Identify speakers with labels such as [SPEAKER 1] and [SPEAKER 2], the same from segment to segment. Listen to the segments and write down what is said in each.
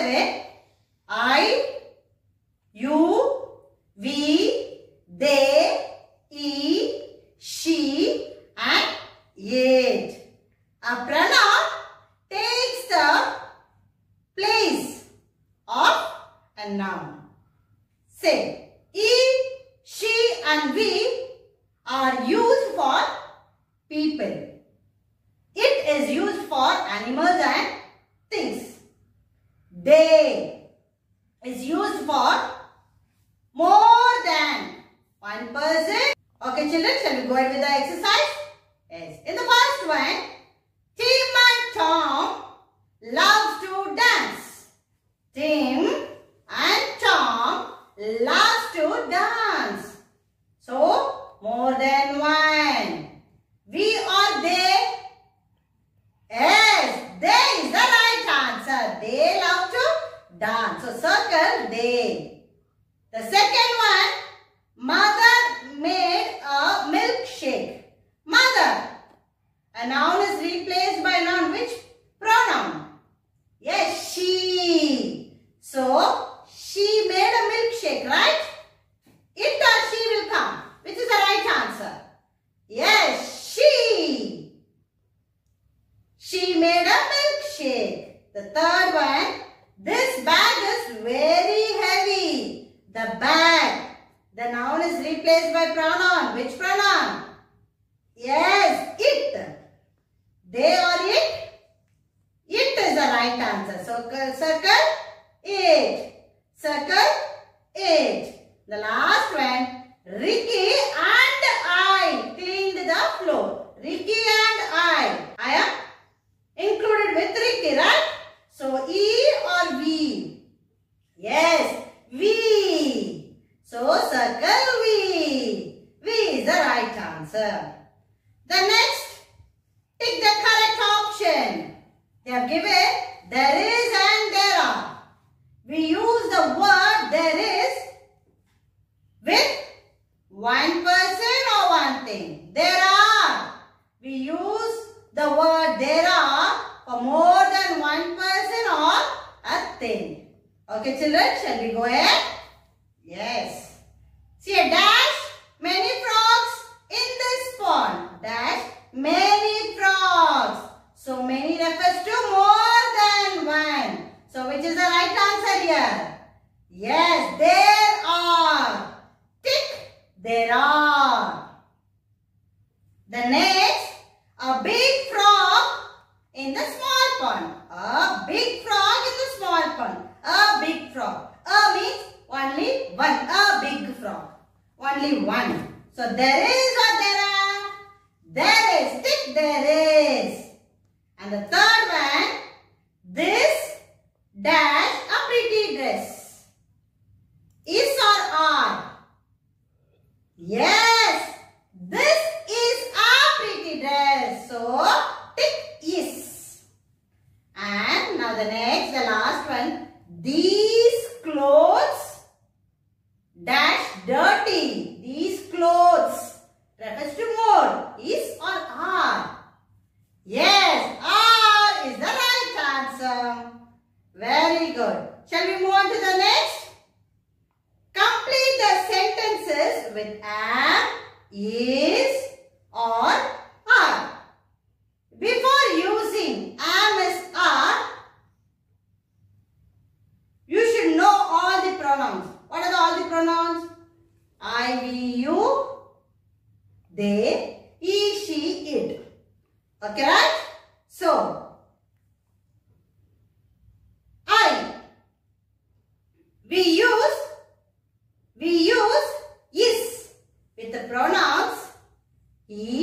[SPEAKER 1] Way la children, shall we go ahead? Yes. See a dash, many frogs in this pond. Dash, many frogs. So many refers to more than one. So which is the right answer here? Yes, there are. Tick, there are. The next, a big frog in the small pond. A big frog in the small pond. A big frog. A means only one. A big frog. Only one. So there is or there are? There is. Tick there is. And the third one. This dash a pretty dress. Is or are? Yes. This We use, we use is with the pronouns is.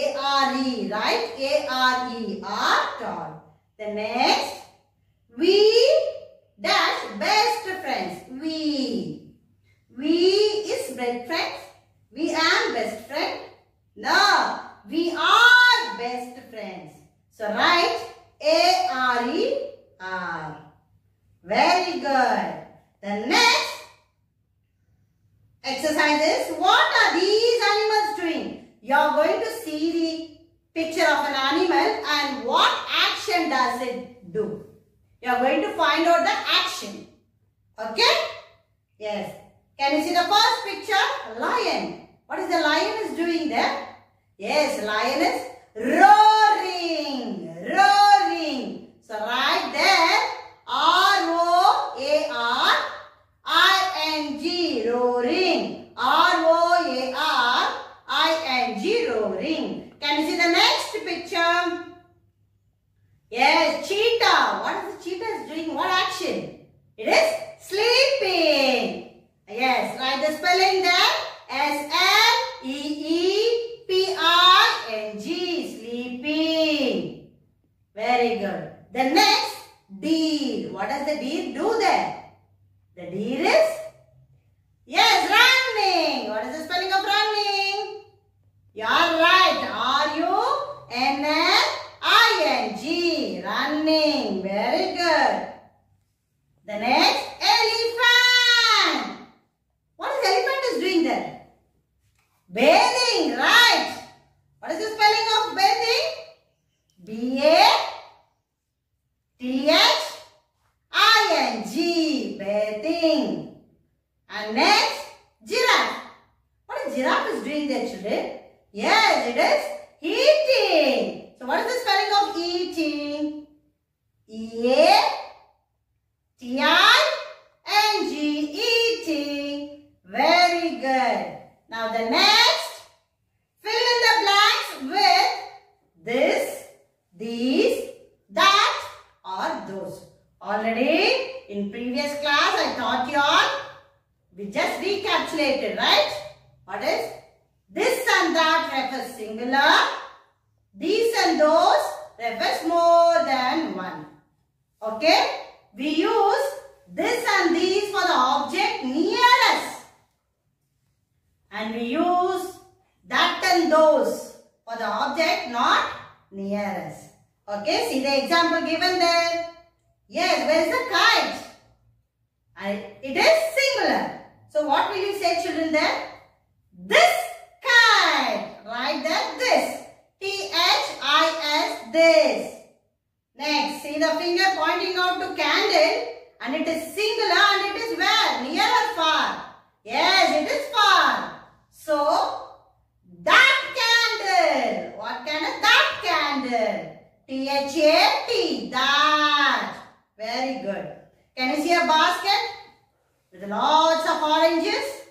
[SPEAKER 1] A-R-E, right? A-R-E, are tall. The next, we dash best friends. We. We is best friends. We am best friend. No, we are best friends. So write A-R-E-R. Very good. The next exercise is what are these animals doing? You are going to see the picture of an animal and what action does it do? You are going to find out the action. Okay? Yes. Can you see the first picture? Lion. What is the lion is doing there? Yes, lion is roaring. Okay, see the example given there. Yes, where is the kite? And it is singular. So what will you say children there? This kite. Write that this. T-H-I-S this. Next, see the finger pointing out to candle and it is singular and it is where? Near or far? Yes, it is far. So, that candle. What kind of That candle. T-H-A-T. That. Very good. Can you see a basket? With lots of oranges?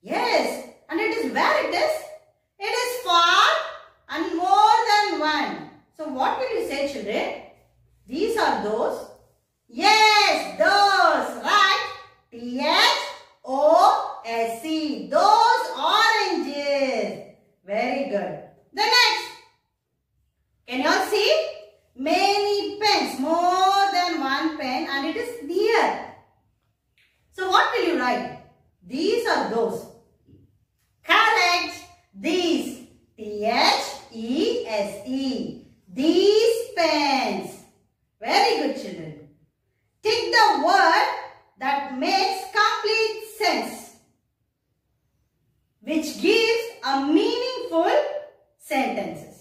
[SPEAKER 1] Yes. And it is where it is? It is far and more than one. So what will you say children? These are those. Yes, those. Right. T-H-O-S-E. Those oranges. Very good. The next. Can you all see? Many pens. More than one pen and it is near. So what will you write? These are those. Correct. These. T-H-E-S-E. These pens. Very good children. Take the word that makes complete sense. Which gives a meaningful sentences.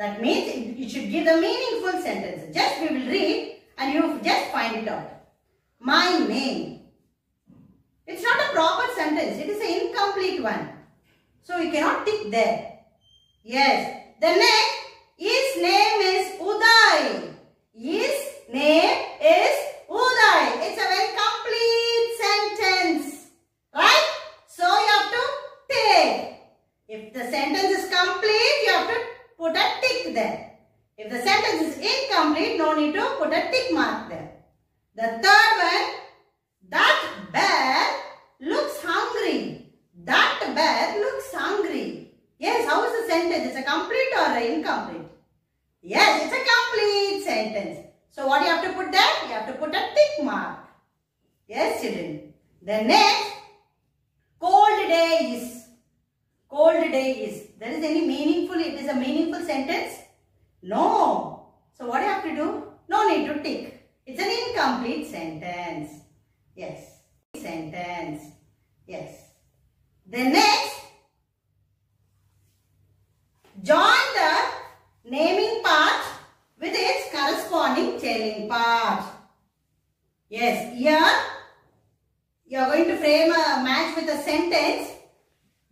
[SPEAKER 1] That means it, it should give the meaningful sentences. Just we will read and find it out. My name. It's not a proper sentence. It is an incomplete one. So you cannot tick there. Yes. The next, his name is Uday. His name is Uday. It's a very complete sentence. Right? So you have to tick. If the sentence is complete, you have to put a tick there. If the sentence is incomplete, no need to put a tick mark there. The third one, that bear looks hungry. That bear looks hungry. Yes, how is the sentence? It's a complete or incomplete? Yes, it's a complete sentence. So what you have to put there? You have to put a tick mark. Yes, children. The next, cold day is. Cold day is. There is any meaningful, it is a meaningful sentence? No. So what you have to do? No need to tick. It's an incomplete sentence. Yes. Sentence. Yes. The next, join the naming part with its corresponding telling part. Yes, here you are going to frame a match with a sentence.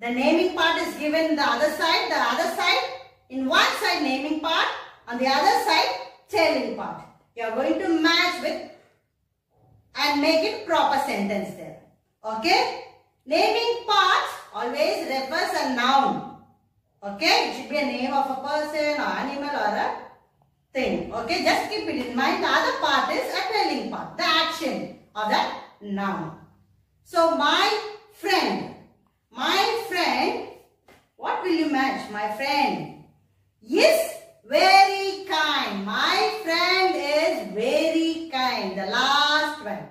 [SPEAKER 1] The naming part is given the other side, the other side, in one side naming part, on the other side telling part. You are going to match with and make it proper sentence there. Okay? Naming part always refers a noun. Okay? It should be a name of a person or animal or a thing. Okay? Just keep it in mind. The other part is a telling part. The action or the noun. So, my friend. My friend. What will you match? My friend is very kind. My friend is very kind. The last one.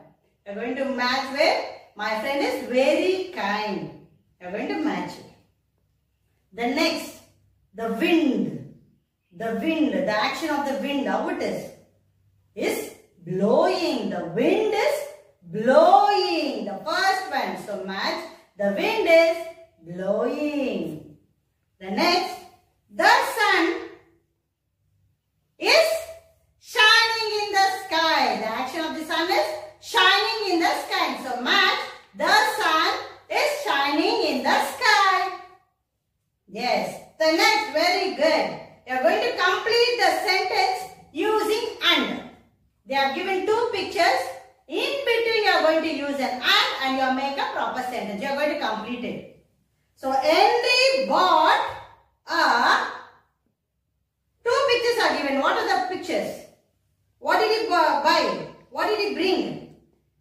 [SPEAKER 1] You're going to match with my friend is very kind. You're going to match it. The next, the wind. The wind, the action of the wind, how it is? Is blowing. The wind is blowing. The first one. So match. The wind is blowing. The next, the sun is shining in the sky. The action of the sun is shining in the sky. So match the sun is shining in the sky. Yes. The next, very good. You are going to complete the sentence using and. They have given two pictures. In between you are going to use an and and you make a proper sentence. You are going to complete it. So Henry bought a pictures are given. What are the pictures? What did he buy? What did he bring?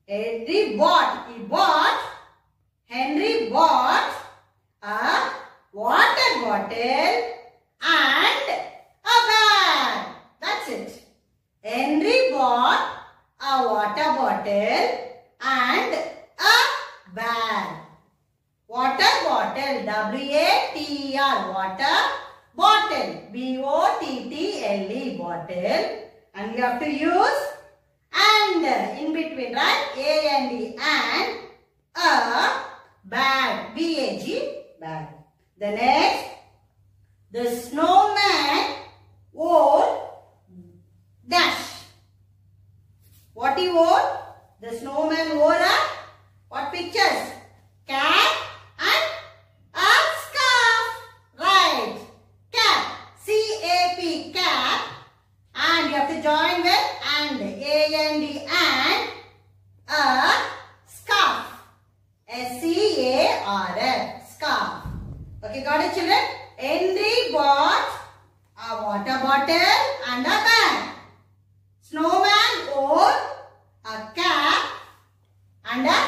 [SPEAKER 1] Henry bought. He bought. Henry bought a water bottle and a bag. That's it. Henry bought a water bottle and a bag. Water bottle. W-A-T-E-R. Water bottle. B-O-T-T-L-E. Bottle. And you have to use and in between, right? A and E. And a bag. B-A-G. Bag. The next. The snowman wore dash. What he wore? The snowman wore a what pictures? Cap You got it children? Henry bought a water bottle and a bag. Snowman wore a cap and a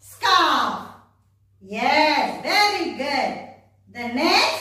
[SPEAKER 1] scarf. Yes, very good. The next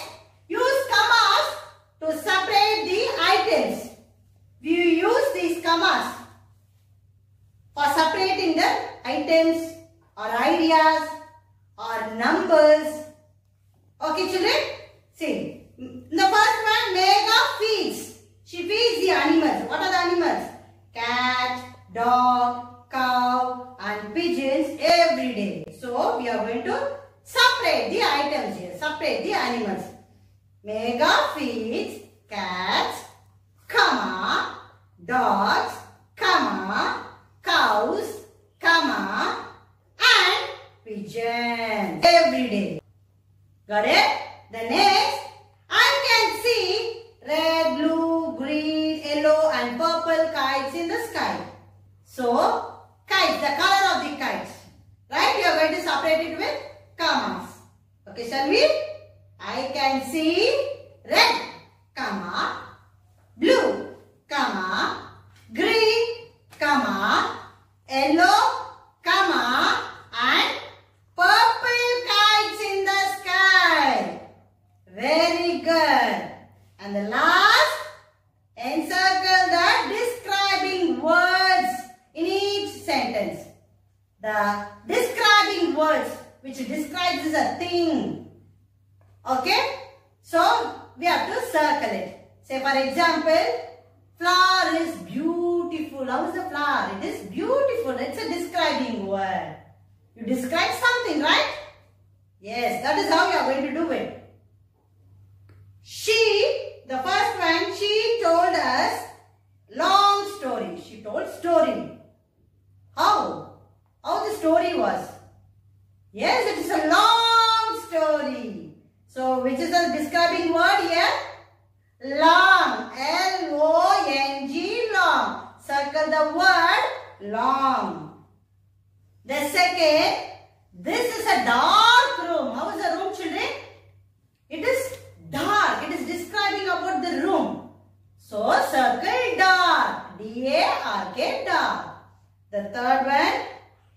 [SPEAKER 1] and purple kites in the sky. So, kites, the color of the kites. Right? We are going to separate it with commas. Okay, shall we? I can see red, comma, blue, comma, green, comma, yellow, comma, and purple kites in the sky. Very good. And the last, encircle the describing words in each sentence. The describing words which describes a thing. Okay? So, we have to circle it. Say for example, flower is beautiful. How is the flower? It is beautiful. It's a describing word. You describe something, right? Yes, that is how you are going to do it. She, the first one, she told us long story. She told story. How? How the story was? Yes, it is a long story. So, which is the describing word here? Long. L-O-N-G, long. Circle the word long. The second, this is a dark room. How is the room, children? It is dark. It is describing about the room. So, circle dark. D-A-R-K, dark. The third one,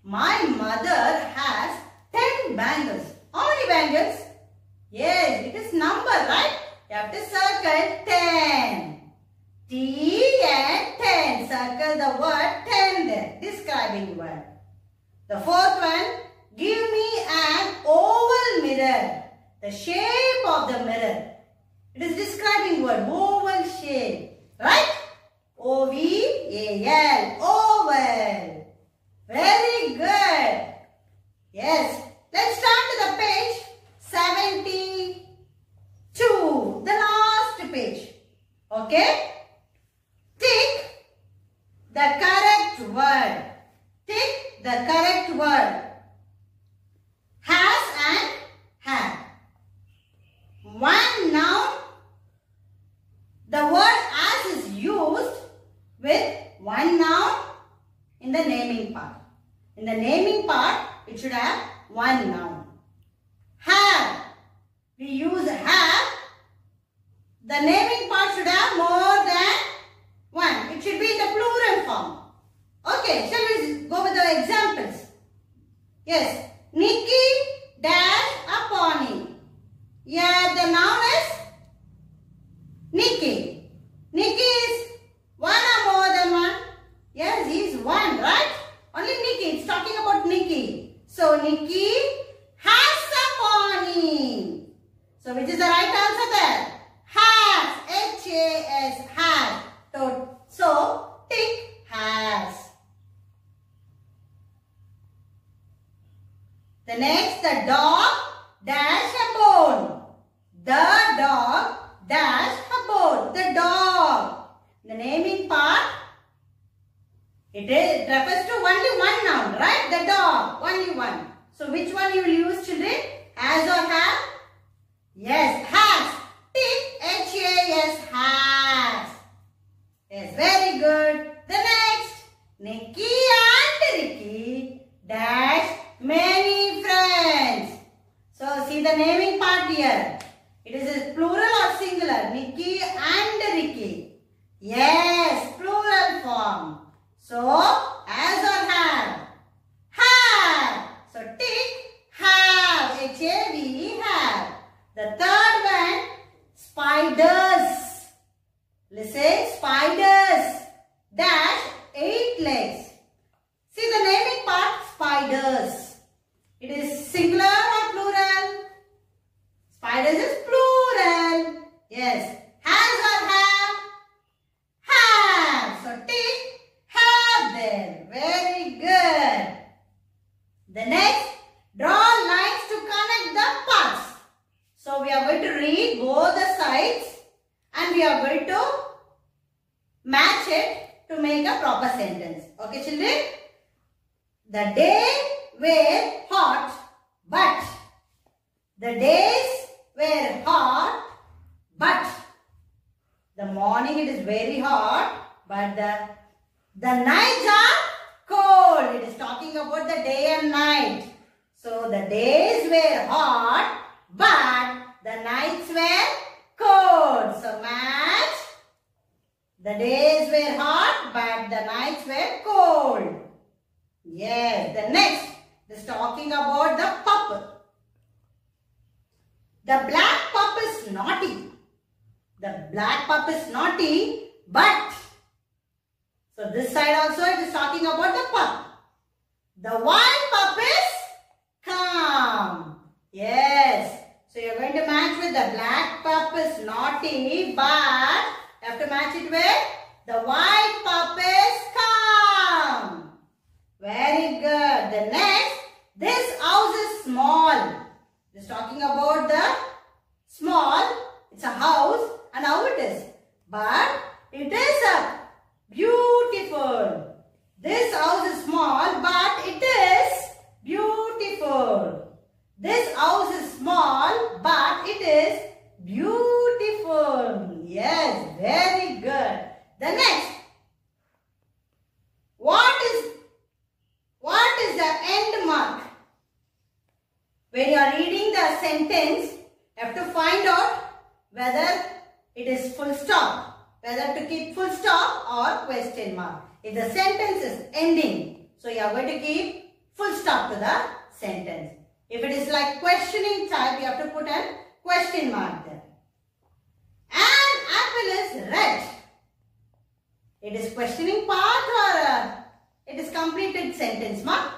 [SPEAKER 1] my mother has 10 bangles. How many bangles? Yes, it is number, right? You have to circle 10. T and 10. Circle the word 10 there. Describing word. The fourth one, give me an oval mirror. The shape of the mirror. It is describing word, oval shape. Right? O-V-A-L, oval. Very good. Yes. Let's turn to the page 72. The last page. Okay? Tick the correct word. Tick the correct word. Has and had. One noun. The word as is used with one noun in the naming part. In the naming part, it should have one noun. Have. We use have. The naming part should have more than one. It should be in the plural form. Okay, shall we go with the examples? Yes. Nikki dash a pony. Yeah, the noun is Nikki. Nikki is one or more than one? Yes, he is one, right? Only Nikki. It's talking about Nikki. So, Nikki has a pony. So, which is the right answer there? Has. H-A-S. Has. So, tick has. The next, the dog dash a bone. The dog dash a bone. The dog. The naming part, it is refers to only one noun, right? The dog, only one. So which one you will use children? Has or have? Yes, has. Tick, H-A-S, has. Yes, very good. The next, Nikki and Ricky dash many friends. So see the naming part here. It is plural or singular? Nikki and Ricky. Yes, plural form. So, as or have? Have. So, tick, have. H-A-V-E, have. The third one, spiders. Listen, spiders dash eight legs. See the naming part spiders. It is singular or plural? Spiders is plural. Yes. The days were hot, but the nights were cold. Yes. The next is talking about the pup. The black pup is naughty. The black pup is naughty, but so this side also it is talking about the pup. The white pup is calm. Yes. So you are going to match with the black pup is naughty, but you have to match it with the white pup is calm. Very good. The next, this house is small. It's talking about the small. It's a house and how it is. But it is a beautiful. This house is small but it is beautiful. This house is small but it is beautiful. Yes, very good. The next. What is what is the end mark? When you are reading the sentence, you have to find out whether it is full stop, whether to keep full stop or question mark. If the sentence is ending, so you are going to keep full stop to the sentence. If it is like questioning type, you have to put a question mark there. An apple is red. It is questioning part or uh, it is completed sentence mark?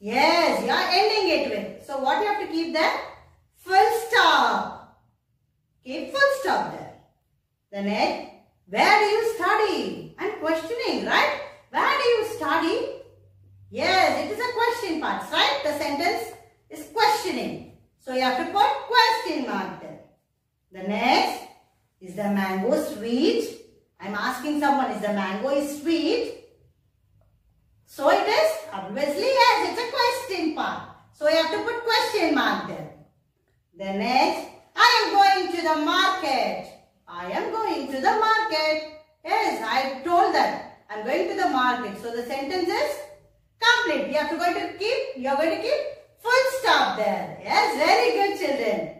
[SPEAKER 1] Yes, you are ending it with. So what you have to keep there? Full stop. Keep full The next, where do you study? And questioning, right? Where do you study? Yes, it is a question part, right? The sentence is questioning. So you have to put question mark there. The next, is the mango sweet? I am asking someone, is the mango is sweet? So it is? Obviously, yes, it's a question part. So you have to put question mark there. The next, I am going to the market. I am going to the market. Yes, I told them. I am going to the market. So the sentence is complete. You have to going to keep, you are going to keep full stop there. Yes, very good children.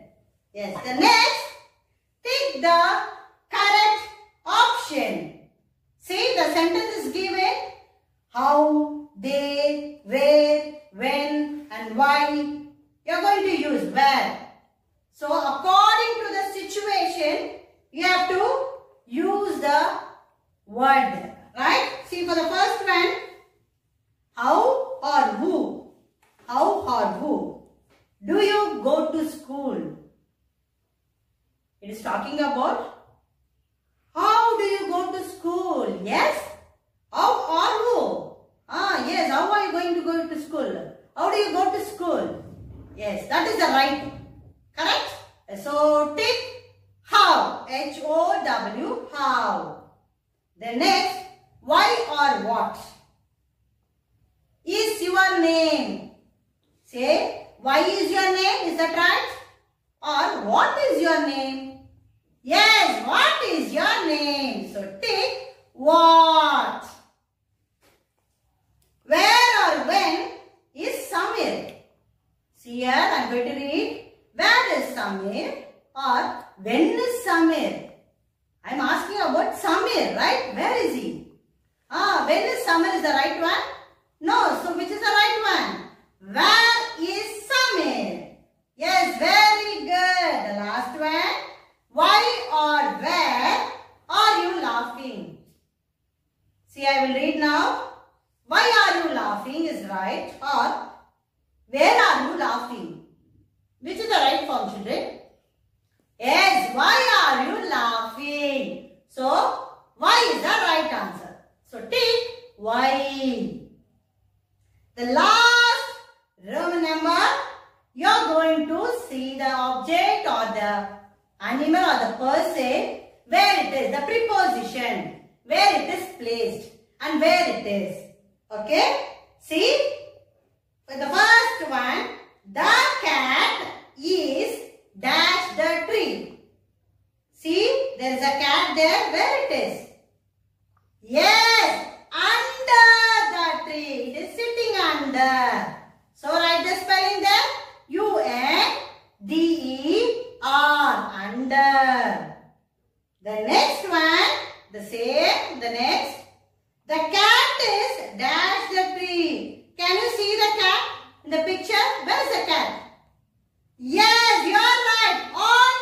[SPEAKER 1] Yes, the next, take the correct option. See, the sentence is given how, they, where, when and why. You are going to use where. So, according to the situation, you have to use the word. Right? See, for the first one, how or who. How or who. Do you go to school? It is talking about how do you go to school? Yes? How or who? Ah, yes. How are you going to go to school? How do you go to school? Yes, that is the right. Correct? So, tick how. H-O-W, how. The next, why or what? Is your name. Say, why is your name? Is that right? Or what is your name? Yes, what is your name? So take what. Where or when is Samir? See here, I am going to read. Where is Samir? Or when is Samir? I am asking about Samir, right? Where is he? Ah, when is Samir is the right one? No, so which is the right one? Where is Samir? Yes, very good. The last one. Why or where are you laughing? See, I will read now. Why are you laughing is right or where are you laughing? Which is the right form, children? Yes, why are you laughing? So, why is the right answer? So, take why. The last Roman number, you are going to see the object or the animal or the person where it is, the preposition, where it is placed. and where it is. Okay? See? For the first one, the cat is dash the tree. See, there is a cat there. Where it is? Yes, under the tree. It is sitting under. So write the spelling there. U N D E R under. The next one, the same, the next. The cat is dash the tree. Can you see the cat in the picture? Where is the cat? Yes, you are right. On